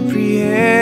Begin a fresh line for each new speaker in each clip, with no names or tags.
comprehend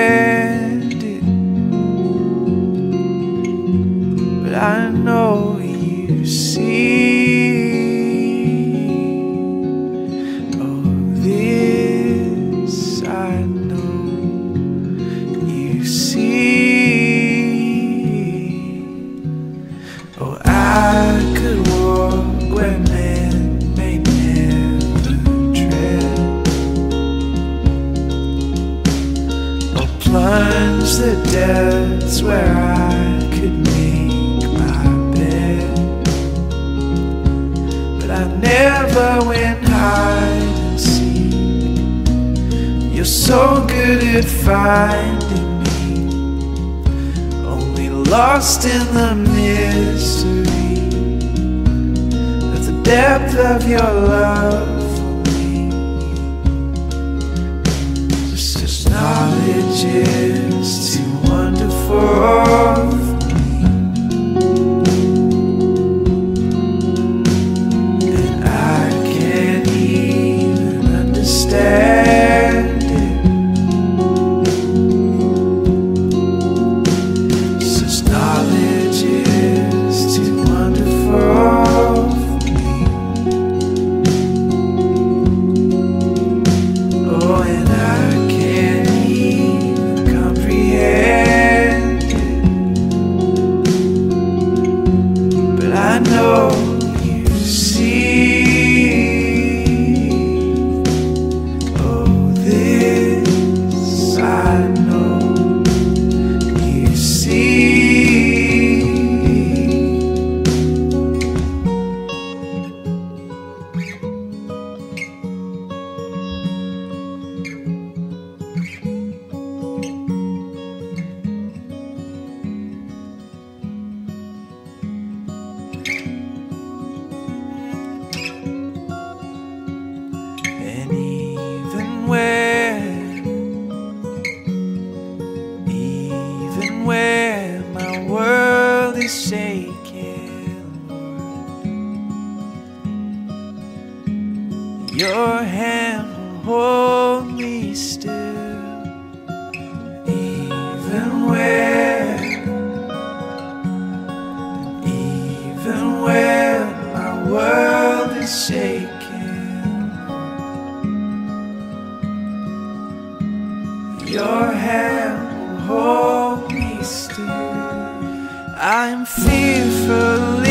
I'm fearfully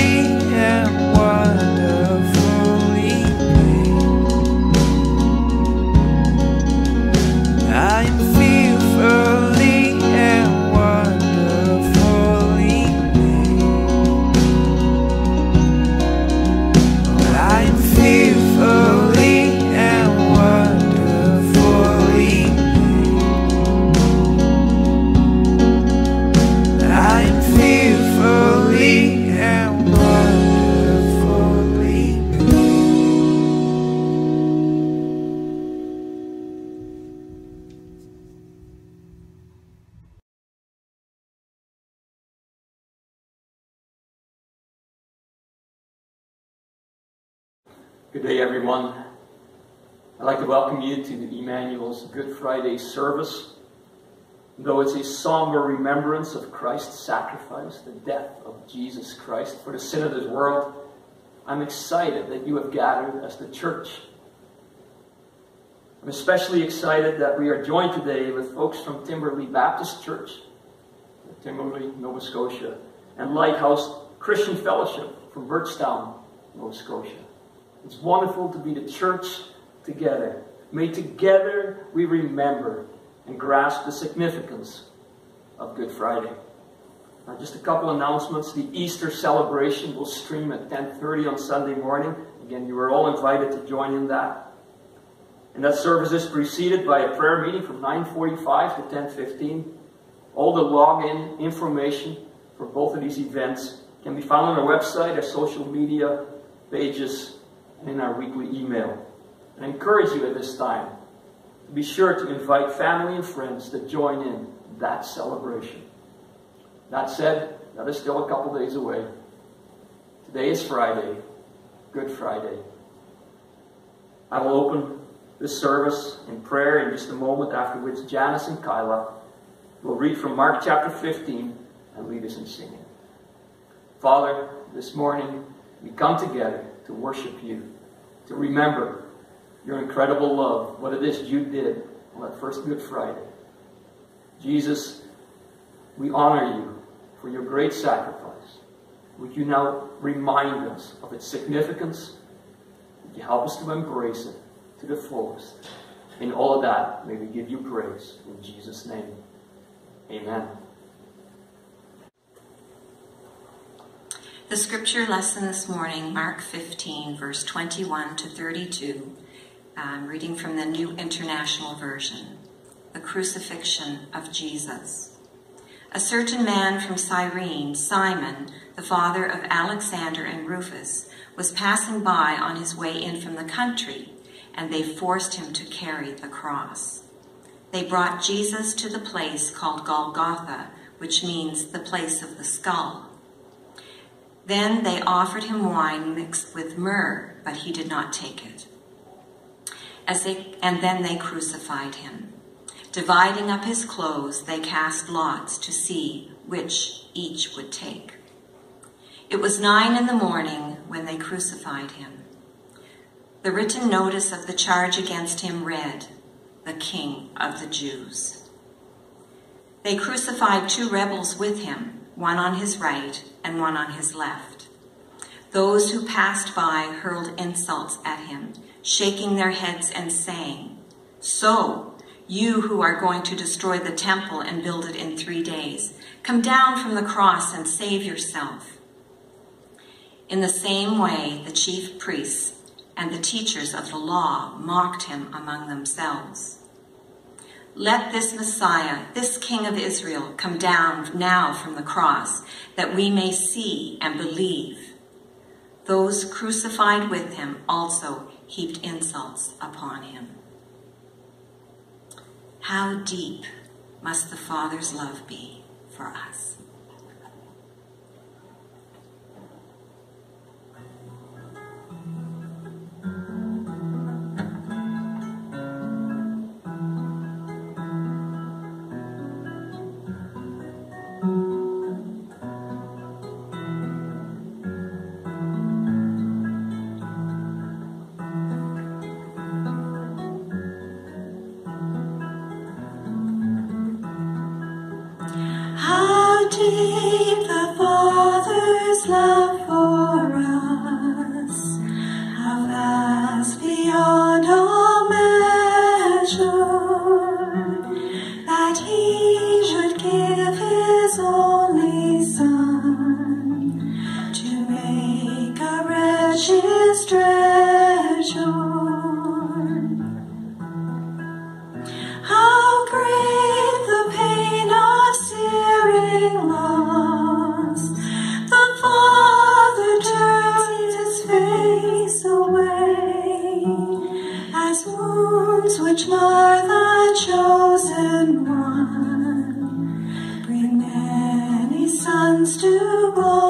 and
Good day, everyone. I'd like to welcome you to the Emmanuel's Good Friday service. Though it's a somber remembrance of Christ's sacrifice, the death of Jesus Christ for the sin of this world, I'm excited that you have gathered as the church. I'm especially excited that we are joined today with folks from Timberlea Baptist Church, Timberlea, Nova Scotia, and Lighthouse Christian Fellowship from Birchtown, Nova Scotia. It's wonderful to be the church together. May together we remember and grasp the significance of Good Friday. Now, just a couple announcements. The Easter celebration will stream at 10.30 on Sunday morning. Again, you are all invited to join in that. And that service is preceded by a prayer meeting from 9.45 to 10.15. All the login information for both of these events can be found on our website, our social media pages, and in our weekly email. I encourage you at this time to be sure to invite family and friends to join in that celebration. That said, that is still a couple days away. Today is Friday, Good Friday. I will open this service in prayer in just a moment, after which Janice and Kyla will read from Mark chapter 15 and lead us in singing. Father, this morning we come together to worship you, to remember your incredible love, what it is you did on that first Good Friday. Jesus, we honor you for your great sacrifice. Would you now remind us of its significance? Would you help us to embrace it to the fullest? In all of that, may we give you praise. In Jesus' name, amen.
The scripture lesson this morning, Mark 15, verse 21 to 32, I'm reading from the New International Version. The Crucifixion of Jesus. A certain man from Cyrene, Simon, the father of Alexander and Rufus, was passing by on his way in from the country, and they forced him to carry the cross. They brought Jesus to the place called Golgotha, which means the place of the skull. Then they offered him wine mixed with myrrh, but he did not take it as they, and then they crucified him. Dividing up his clothes, they cast lots to see which each would take. It was nine in the morning when they crucified him. The written notice of the charge against him read, the King of the Jews. They crucified two rebels with him, one on his right and one on his left. Those who passed by hurled insults at him shaking their heads and saying, So, you who are going to destroy the temple and build it in three days, come down from the cross and save yourself. In the same way, the chief priests and the teachers of the law mocked him among themselves. Let this Messiah, this King of Israel, come down now from the cross, that we may see and believe. Those crucified with him also heaped insults upon him. How deep must the Father's love be for us?
to blow.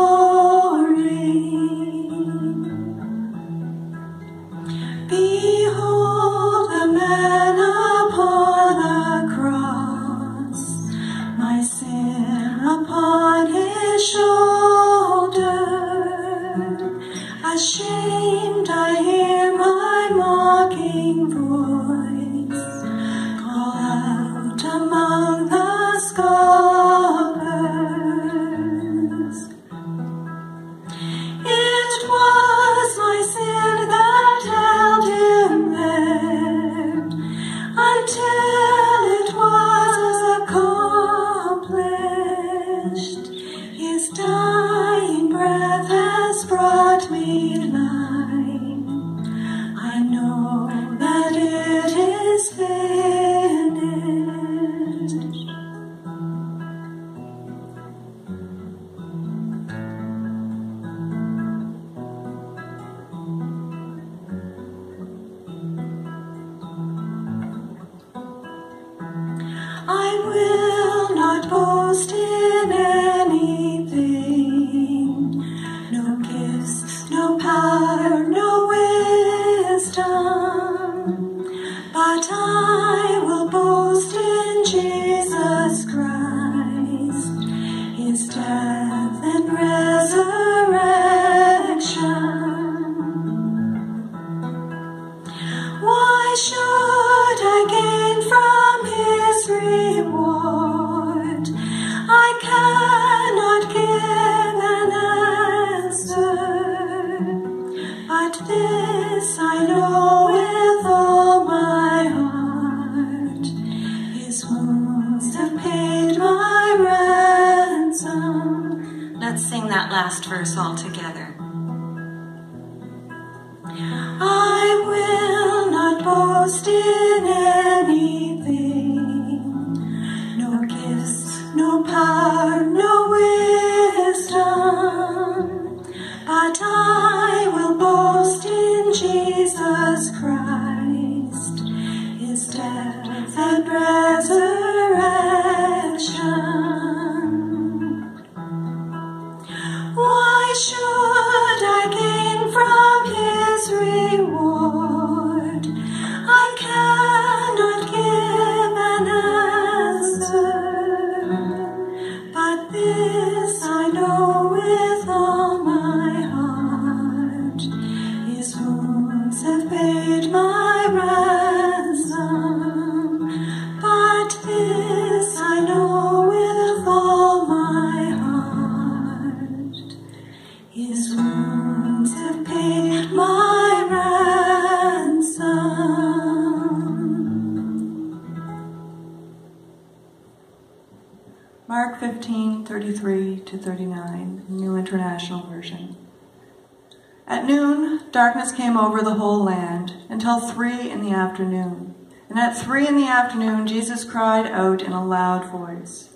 At noon, darkness came over the whole land until three in the afternoon. And at three in the afternoon, Jesus cried out in a loud voice,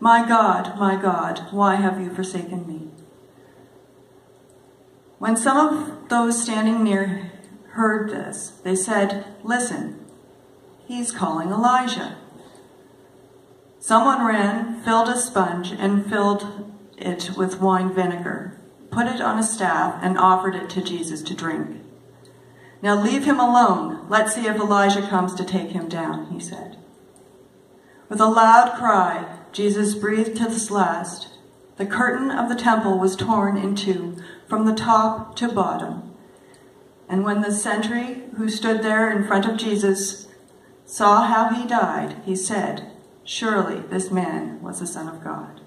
My God, my God, why have you forsaken me? When some of those standing near heard this, they said, Listen, he's calling Elijah. Someone ran, filled a sponge, and filled it with wine vinegar, put it on a staff, and offered it to Jesus to drink. Now leave him alone. Let's see if Elijah comes to take him down, he said. With a loud cry, Jesus breathed his last. The curtain of the temple was torn in two from the top to bottom. And when the sentry who stood there in front of Jesus saw how he died, he said, Surely this man was the Son of God.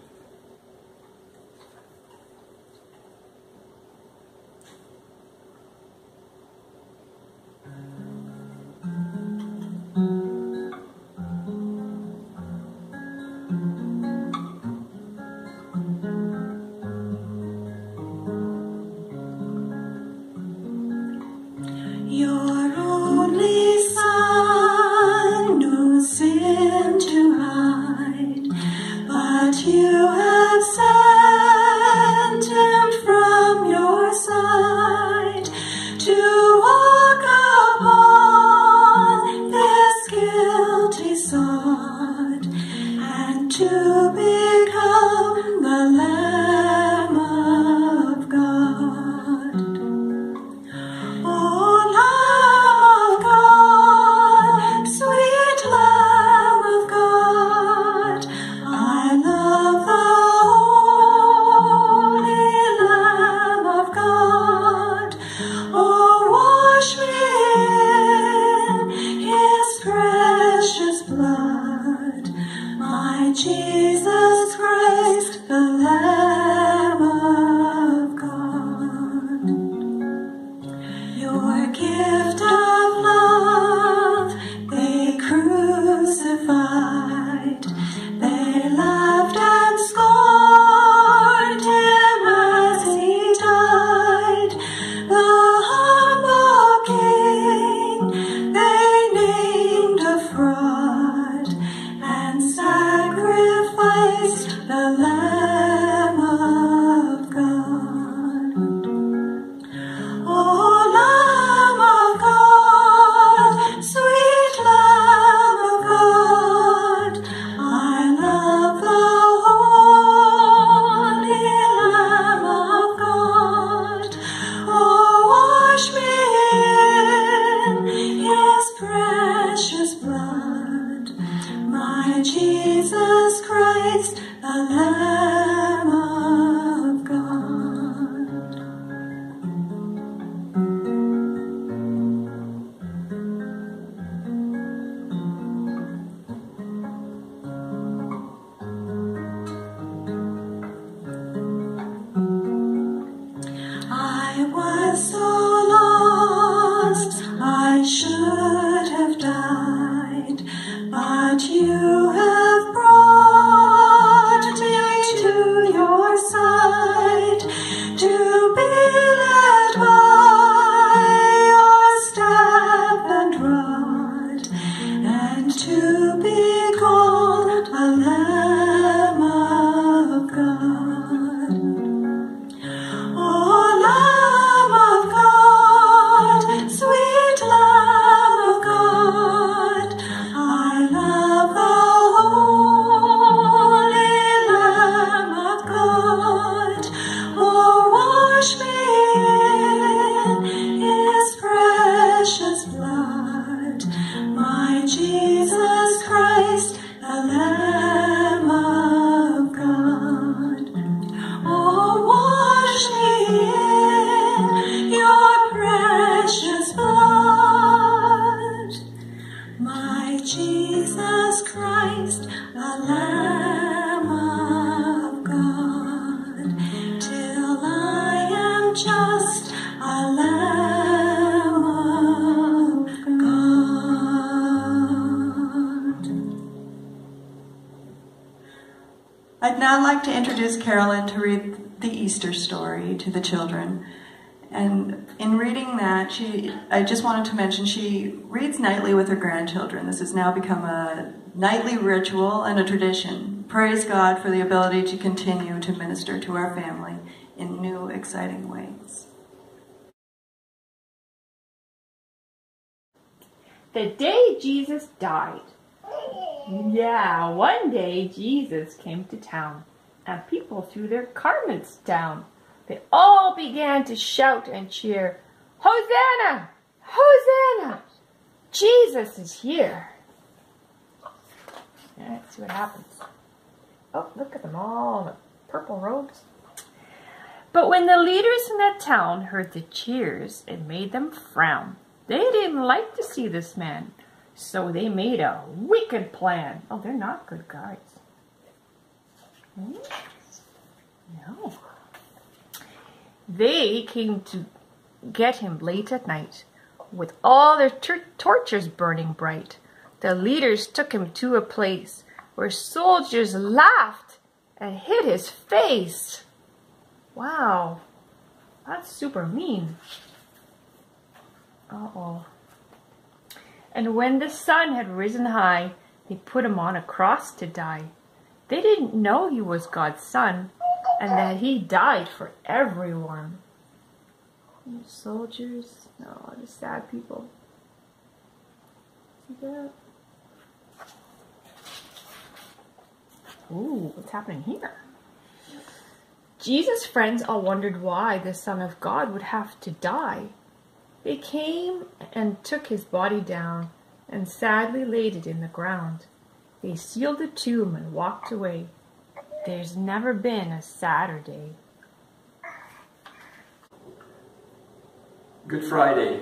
To just wanted to mention she reads nightly with her grandchildren. This has now become a nightly ritual and a tradition. Praise God for the ability to continue to minister to our family in new, exciting ways.
The day Jesus died. Yeah, one day Jesus came to town, and people threw their garments down. They all began to shout and cheer, Hosanna! Hosanna! Jesus is here. Yeah, let's see what happens. Oh, look at them all in the purple robes. But when the leaders in that town heard the cheers, it made them frown. They didn't like to see this man, so they made a wicked plan. Oh, they're not good guys. Hmm? No. They came to get him late at night, with all their tor- torches burning bright. The leaders took him to a place where soldiers laughed and hid his face. Wow, that's super mean. Uh-oh. And when the sun had risen high, they put him on a cross to die. They didn't know he was God's son and that he died for everyone. Soldiers, no, the sad people. See that? Ooh, what's happening here? Jesus' friends all wondered why the Son of God would have to die. They came and took his body down and sadly laid it in the ground. They sealed the tomb and walked away. There's never been a sadder day.
Good Friday.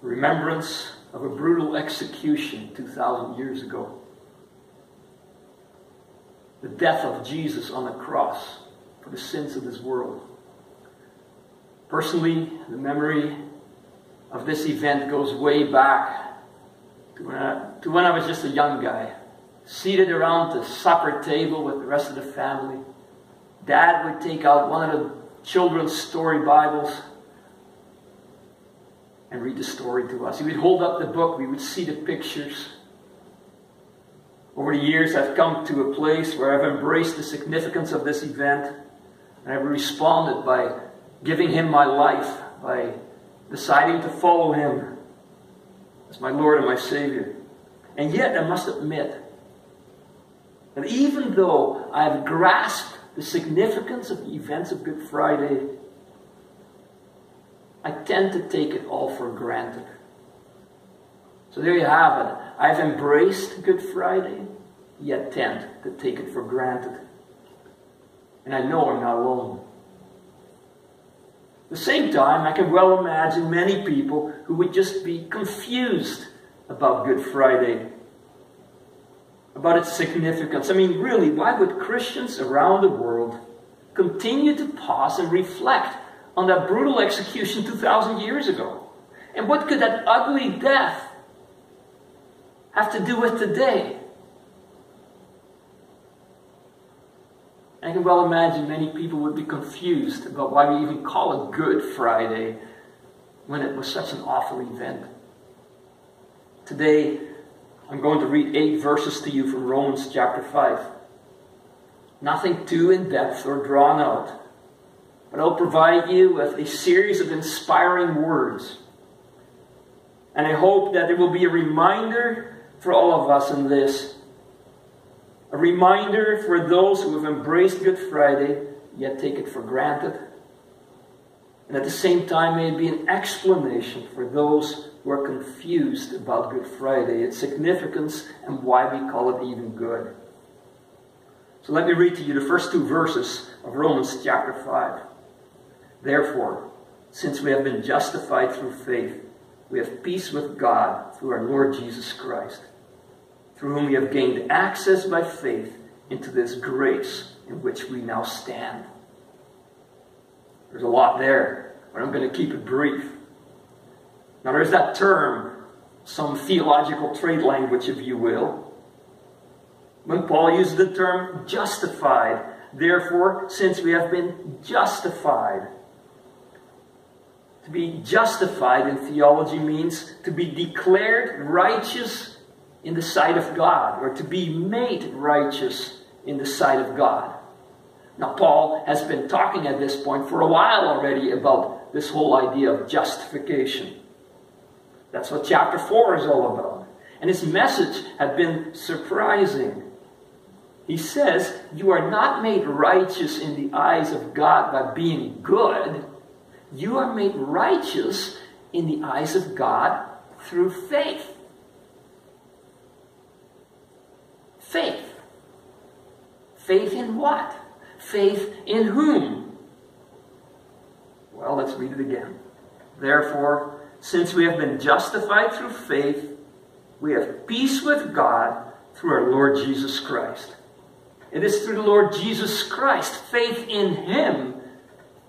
Remembrance of a brutal execution 2,000 years ago. the death of Jesus on the cross for the sins of this world. Personally, the memory of this event goes way back to when I, to when I was just a young guy, seated around the supper table with the rest of the family. Dad would take out one of the children's story Bibles and read the story to us. He would hold up the book, we would see the pictures. Over the years, I've come to a place where I've embraced the significance of this event and I've responded by giving Him my life, by deciding to follow Him as my Lord and my Savior. And yet, I must admit that even though I have grasped the significance of the events of Good Friday, I tend to take it all for granted. So there you have it. I've embraced Good Friday, yet tend to take it for granted. And I know I'm not alone. At the same time, I can well imagine many people who would just be confused about Good Friday, about its significance. I mean, really, why would Christians around the world continue to pause and reflect on that brutal execution 2,000 years ago? And what could that ugly death have to do with today? I can well imagine many people would be confused about why we even call it Good Friday when it was such an awful event. Today, I'm going to read eight verses to you from Romans chapter 5. Nothing too in depth or drawn out, but I'll provide you with a series of inspiring words. And I hope that there will be a reminder for all of us in this a reminder for those who have embraced Good Friday, yet take it for granted. And at the same time, may be an explanation for those who are confused about Good Friday, its significance, and why we call it even good. So let me read to you the first two verses of Romans chapter 5. Therefore, since we have been justified through faith, we have peace with God through our Lord Jesus Christ through whom we have gained access by faith into this grace in which we now stand. There's a lot there, but I'm going to keep it brief. Now, there's that term, some theological trade language, if you will. When Paul uses the term justified, therefore, since we have been justified, to be justified in theology means to be declared righteous in the sight of God, or to be made righteous in the sight of God. Now, Paul has been talking at this point for a while already about this whole idea of justification. That's what chapter 4 is all about. And his message had been surprising. He says, You are not made righteous in the eyes of God by being good. You are made righteous in the eyes of God through faith. Faith. Faith in what? Faith in whom? Well, let's read it again. Therefore, since we have been justified through faith, we have peace with God through our Lord Jesus Christ. It is through the Lord Jesus Christ, faith in Him,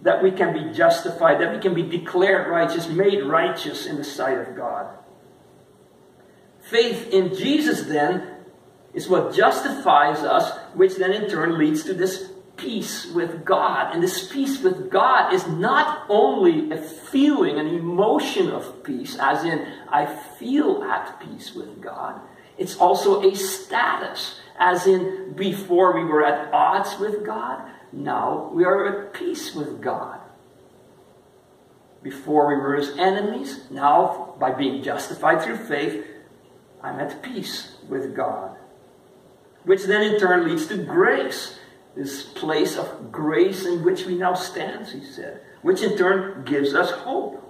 that we can be justified, that we can be declared righteous, made righteous in the sight of God. Faith in Jesus, then, is what justifies us, which then in turn leads to this peace with God. And this peace with God is not only a feeling, an emotion of peace, as in, I feel at peace with God. It's also a status, as in, before we were at odds with God, now we are at peace with God. Before we were his enemies, now by being justified through faith, I'm at peace with God which then in turn leads to grace. This place of grace in which we now stand, he said, which in turn gives us hope.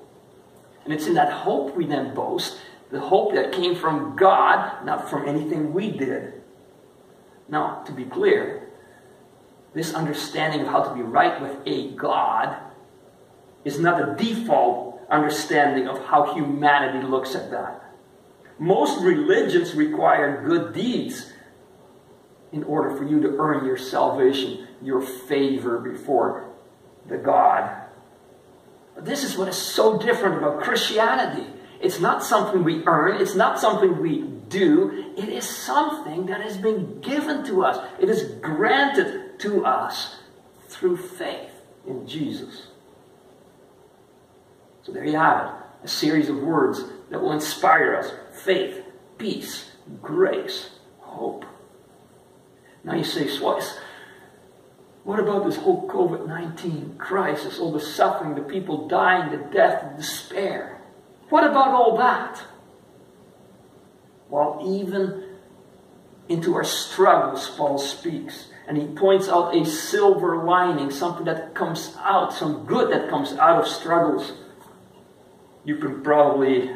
And it's in that hope we then boast, the hope that came from God, not from anything we did. Now, to be clear, this understanding of how to be right with a God is not a default understanding of how humanity looks at that. Most religions require good deeds in order for you to earn your salvation, your favor before the God. This is what is so different about Christianity. It's not something we earn, it's not something we do, it is something that has been given to us. It is granted to us through faith in Jesus. So there you have it a series of words that will inspire us faith, peace, grace, hope. Now you say, Swice, what about this whole COVID 19 crisis, all the suffering, the people dying, the death, the despair? What about all that? Well, even into our struggles, Paul speaks. And he points out a silver lining, something that comes out, some good that comes out of struggles. You can probably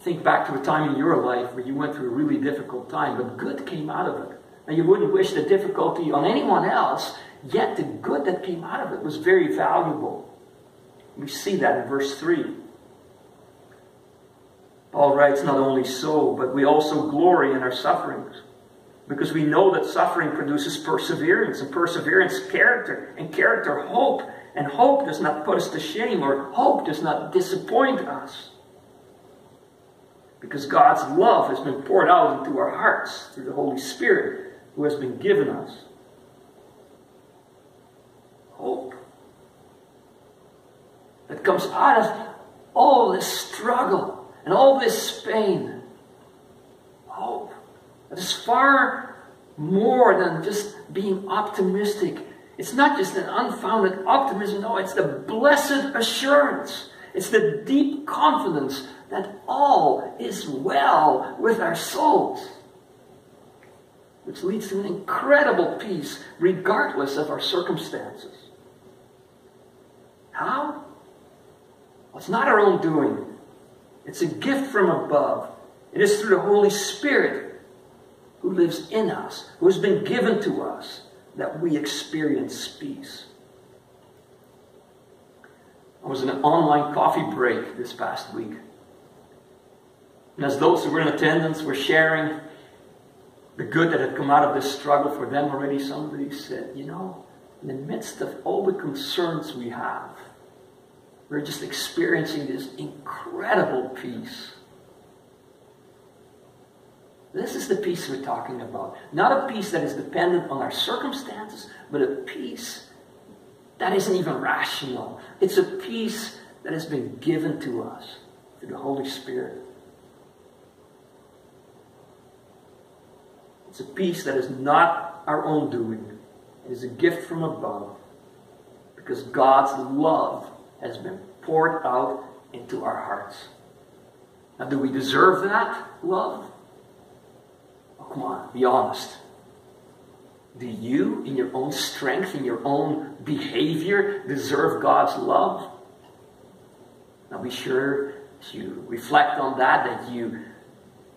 think back to a time in your life where you went through a really difficult time, but good came out of it. And you wouldn't wish the difficulty on anyone else, yet the good that came out of it was very valuable. We see that in verse 3. Paul writes, Not only so, but we also glory in our sufferings. Because we know that suffering produces perseverance, and perseverance, character, and character, hope. And hope does not put us to shame, or hope does not disappoint us. Because God's love has been poured out into our hearts through the Holy Spirit who has been given us. Hope that comes out of all this struggle and all this pain. Hope that is far more than just being optimistic. It's not just an unfounded optimism, no, it's the blessed assurance. It's the deep confidence that all is well with our souls which leads to an incredible peace regardless of our circumstances. How? Well, it's not our own doing. It's a gift from above. It is through the Holy Spirit who lives in us, who has been given to us, that we experience peace. I was in an online coffee break this past week. And as those who were in attendance were sharing the good that had come out of this struggle for them already, somebody said, you know, in the midst of all the concerns we have, we're just experiencing this incredible peace. This is the peace we're talking about. Not a peace that is dependent on our circumstances, but a peace that isn't even rational. It's a peace that has been given to us through the Holy Spirit. It's a peace that is not our own doing. It is a gift from above because God's love has been poured out into our hearts. Now, do we deserve that love? Come on, be honest. Do you, in your own strength, in your own behavior, deserve God's love? Now, be sure to reflect on that, that you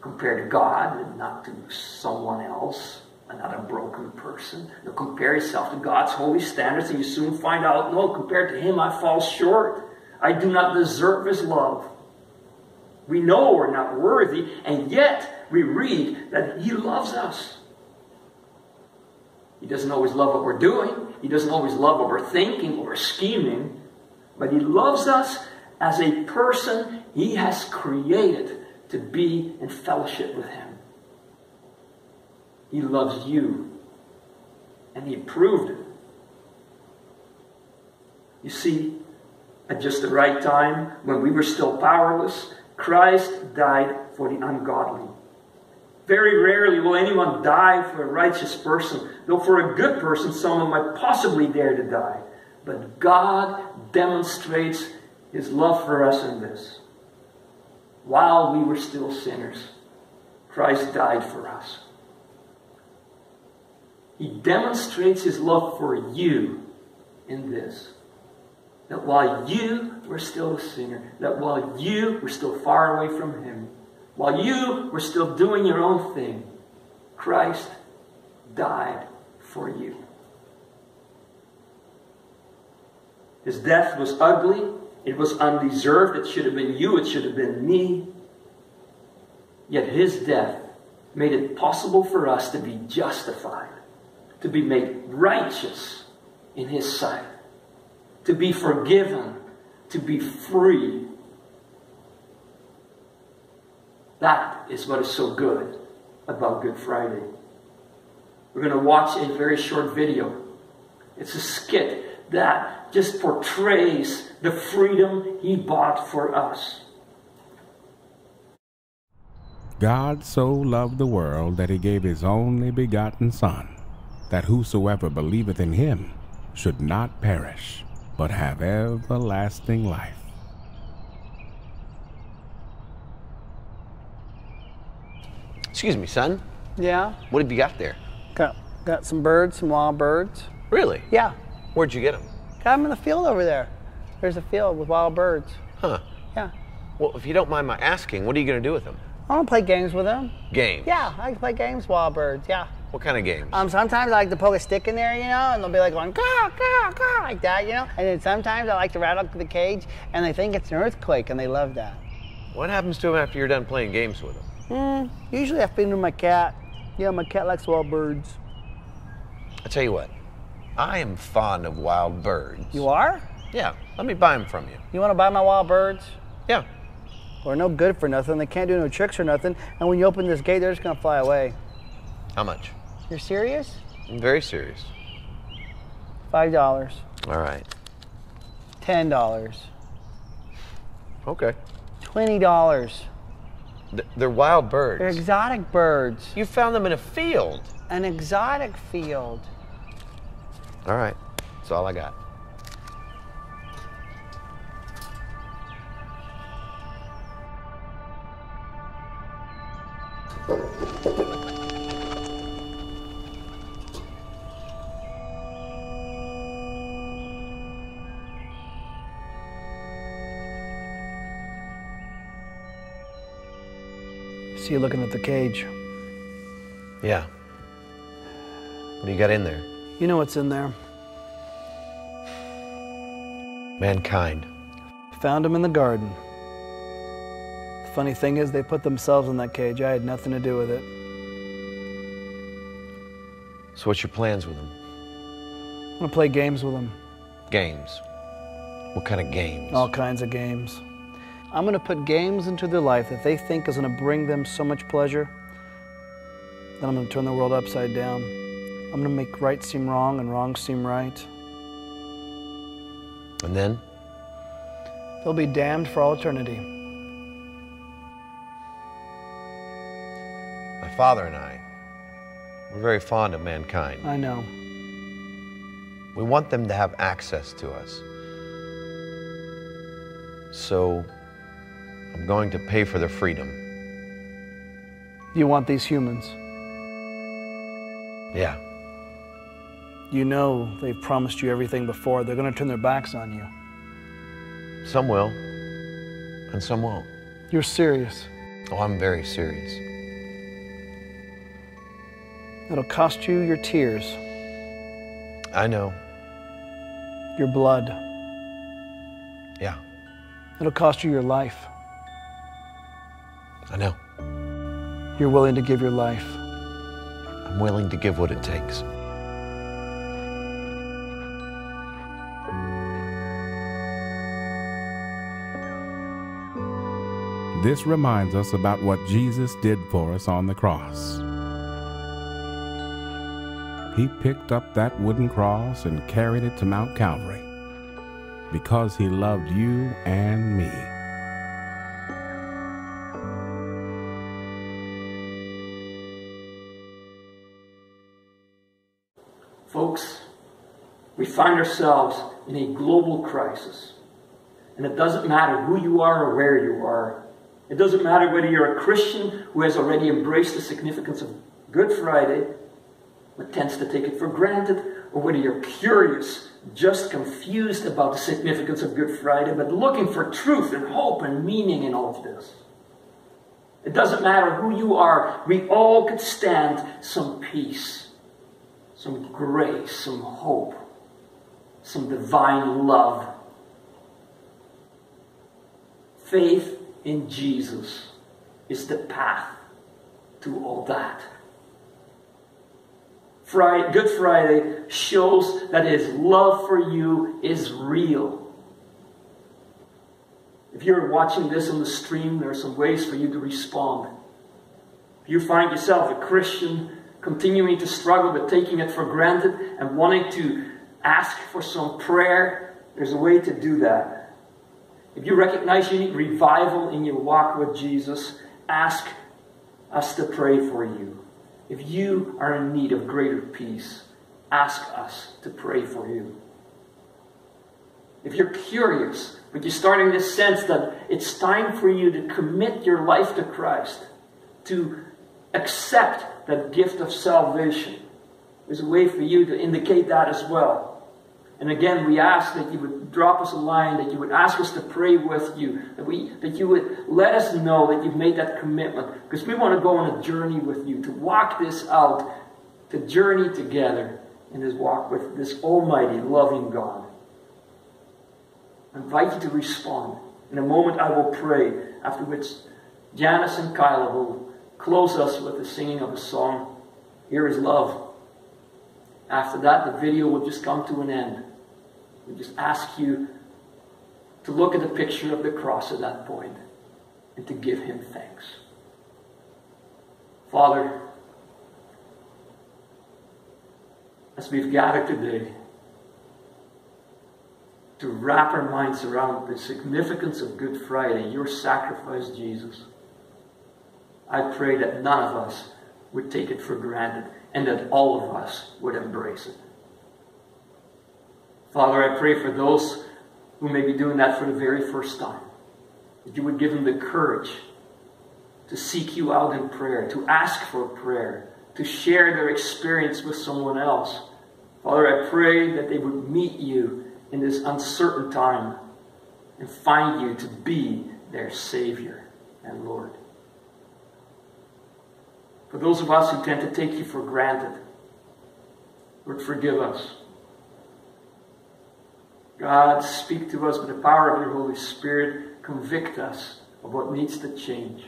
compare to God and not to someone else, another broken person. You compare yourself to God's holy standards and you soon find out, no, compared to Him, I fall short. I do not deserve His love. We know we're not worthy, and yet we read that He loves us. He doesn't always love what we're doing. He doesn't always love what we're thinking or scheming. But He loves us as a person He has created to be in fellowship with Him. He loves you, and He proved it. You see, at just the right time, when we were still powerless, Christ died for the ungodly. Very rarely will anyone die for a righteous person, though for a good person, someone might possibly dare to die. But God demonstrates His love for us in this while we were still sinners, Christ died for us. He demonstrates his love for you in this. That while you were still a sinner, that while you were still far away from him, while you were still doing your own thing, Christ died for you. His death was ugly, it was undeserved. It should have been you. It should have been me. Yet his death made it possible for us to be justified, to be made righteous in His sight, to be forgiven, to be free. That is what is so good about Good Friday. We're going to watch a very short video. It's a skit that just portrays the freedom He bought for us.
God so loved the world that he gave his only begotten Son, that whosoever believeth in him should not perish, but have everlasting life.
Excuse me, son.
Yeah,
What have you got there?
got got some birds, some wild birds.
Really?
Yeah,
Where'd you get them?
got them in the field over there. There's a field with wild birds.
Huh.
Yeah,
Well, if you don't mind my asking, what are you going to do with them?
I want to play games with them.
Games.
Yeah, I like to play games with wild birds. Yeah.
What kind of games?
Um, sometimes I like to poke a stick in there, you know, and they'll be like going caw caw caw like that, you know. And then sometimes I like to rattle the cage, and they think it's an earthquake, and they love that.
what happens to them after you're done playing games with them?
Mm, usually I feed them my cat. Yeah, my cat likes wild birds.
I tell you what, I am fond of wild birds.
You are?
Yeah, let me buy them from you.
You want to buy my wild birds?
Yeah.
They're no good for nothing. They can't do no tricks or nothing. And when you open this gate, they're just gonna fly away.
How much?
You're serious?
I'm very serious.
Five dollars.
All right.
Ten dollars.
Okay.
Twenty dollars.
Th- they're wild birds.
They're exotic birds.
you found them in a field.
An exotic field.
All right. That's all I got.
You looking at the cage.
Yeah. What do you got in there?
You know what's in there.
Mankind.
Found them in the garden. The funny thing is, they put themselves in that cage. I had nothing to do with it.
So what's your plans with them?
I'm gonna play games with them.
Games. What kind of games?
All kinds of games. I'm gonna put games into their life that they think is gonna bring them so much pleasure. Then I'm gonna turn the world upside down. I'm gonna make right seem wrong and wrong seem right.
And then?
They'll be damned for all eternity.
My father and I, we're very fond of mankind.
I know.
We want them to have access to us. So I'm going to pay for their freedom.
You want these humans.
Yeah.
You know they've promised you everything before. They're gonna turn their backs on you.
Some will, and some won't.
You're serious.
Oh, I'm very serious.
It'll cost you your tears,
I know.
your blood.
Yeah,
It'll cost you your life.
I know.
You're willing to give your life.
I'm willing to give what it takes.
This reminds us about what Jesus did for us on the cross. He picked up that wooden cross and carried it to Mount Calvary because he loved you and me.
Find ourselves in a global crisis. And it doesn't matter who you are or where you are. It doesn't matter whether you're a Christian who has already embraced the significance of Good Friday, but tends to take it for granted, or whether you're curious, just confused about the significance of Good Friday, but looking for truth and hope and meaning in all of this. It doesn't matter who you are, we all could stand some peace some grace, some hope, some divine love. Faith in Jesus is the path to all that. Friday, Good Friday shows that his love for you is real. If you're watching this on the stream, there are some ways for you to respond. If you find yourself a Christian continuing to struggle with taking it for granted and wanting to ask for some prayer, there's a way to do that. If you recognize you need revival in your walk with Jesus, ask us to pray for you. If you are in need of greater peace, ask us to pray for you. If you're curious, but you're starting to sense that it's time for you to commit your life to Christ, to accept that gift of salvation, there's a way for you to indicate that as well. And again, we ask that you would drop us a line, that you would ask us to pray with you, that, we, that you would let us know that you've made that commitment. Because we want to go on a journey with you, to walk this out, to journey together in this walk with this almighty, loving God. I invite you to respond. In a moment, I will pray, after which Janice and Kyla will close us with the singing of a song, Here is Love. After that, the video will just come to an end. Just ask you to look at the picture of the cross at that point and to give him thanks. Father, as we've gathered today to wrap our minds around the significance of Good Friday, your sacrifice, Jesus, I pray that none of us would take it for granted and that all of us would embrace it. Father, I pray for those who may be doing that for the very first time, that you would give them the courage to seek you out in prayer, to ask for prayer, to share their experience with someone else. Father, I pray that they would meet you in this uncertain time and find you to be their Savior and Lord. For those of us who tend to take you for granted, Lord, forgive us. God, speak to us with the power of your Holy Spirit. Convict us of what needs to change.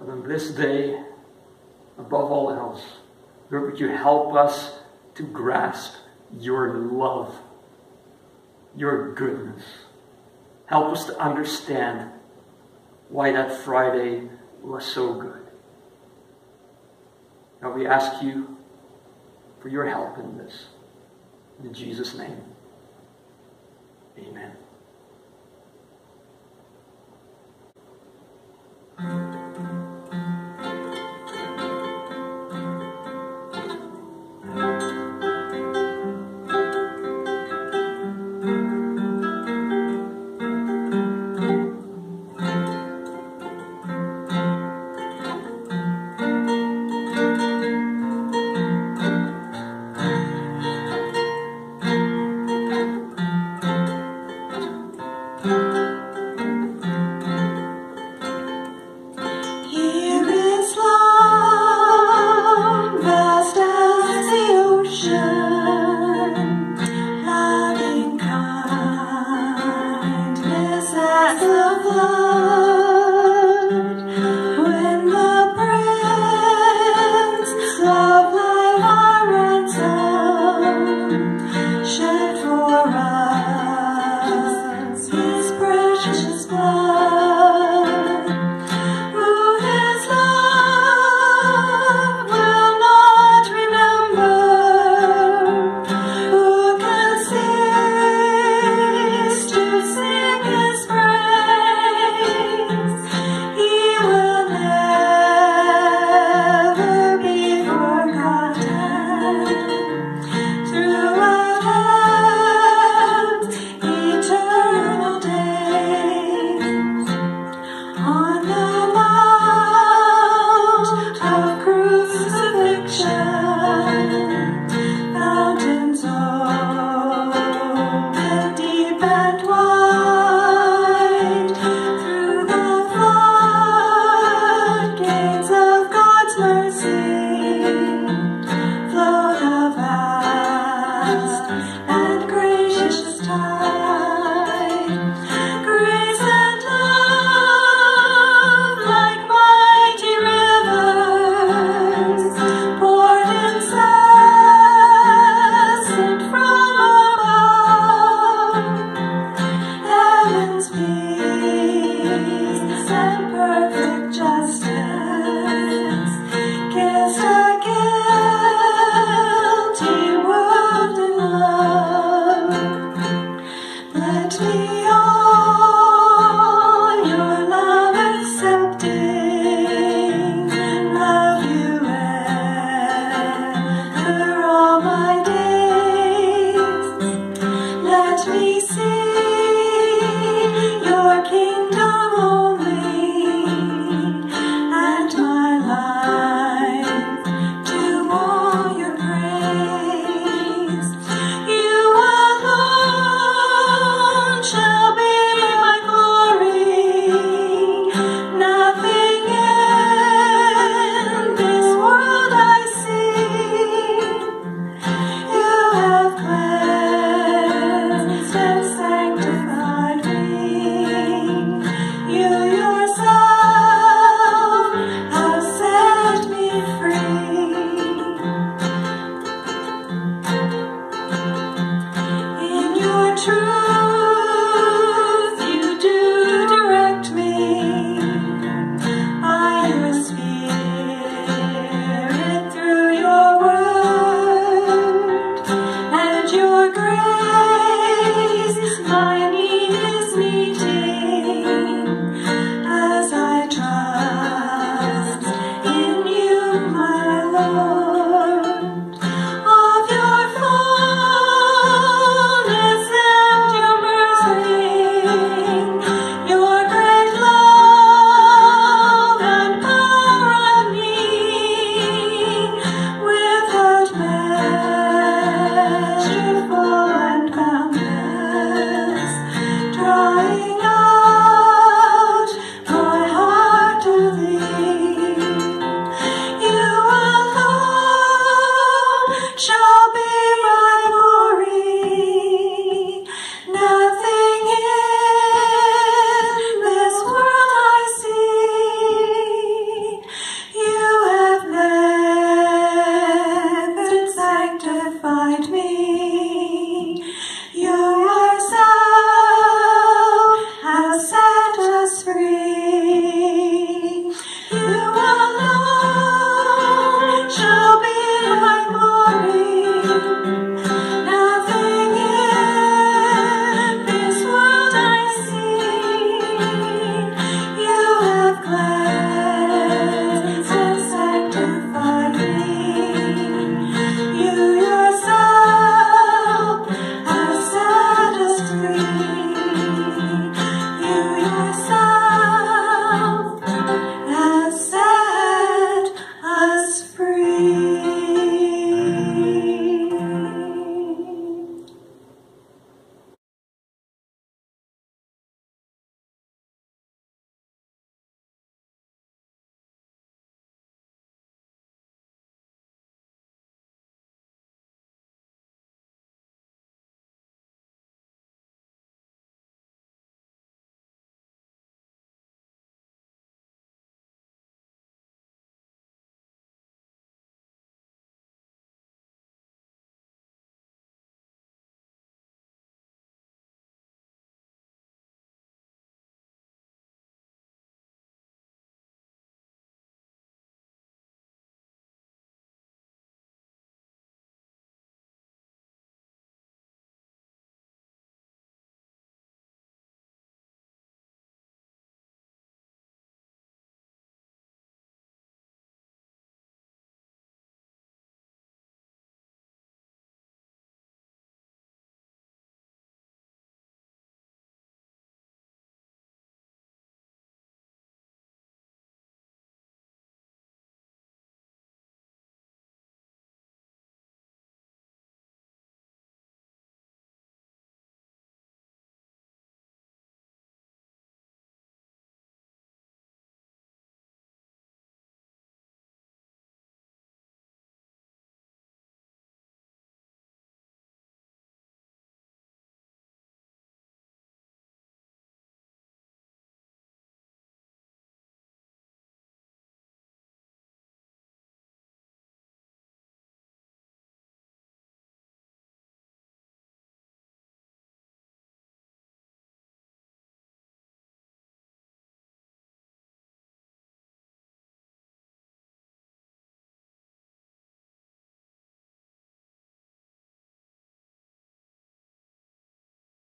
But on this day, above all else, Lord, would you help us to grasp your love, your goodness. Help us to understand why that Friday was so good. Now we ask you for your help in this. In Jesus' name. Amen.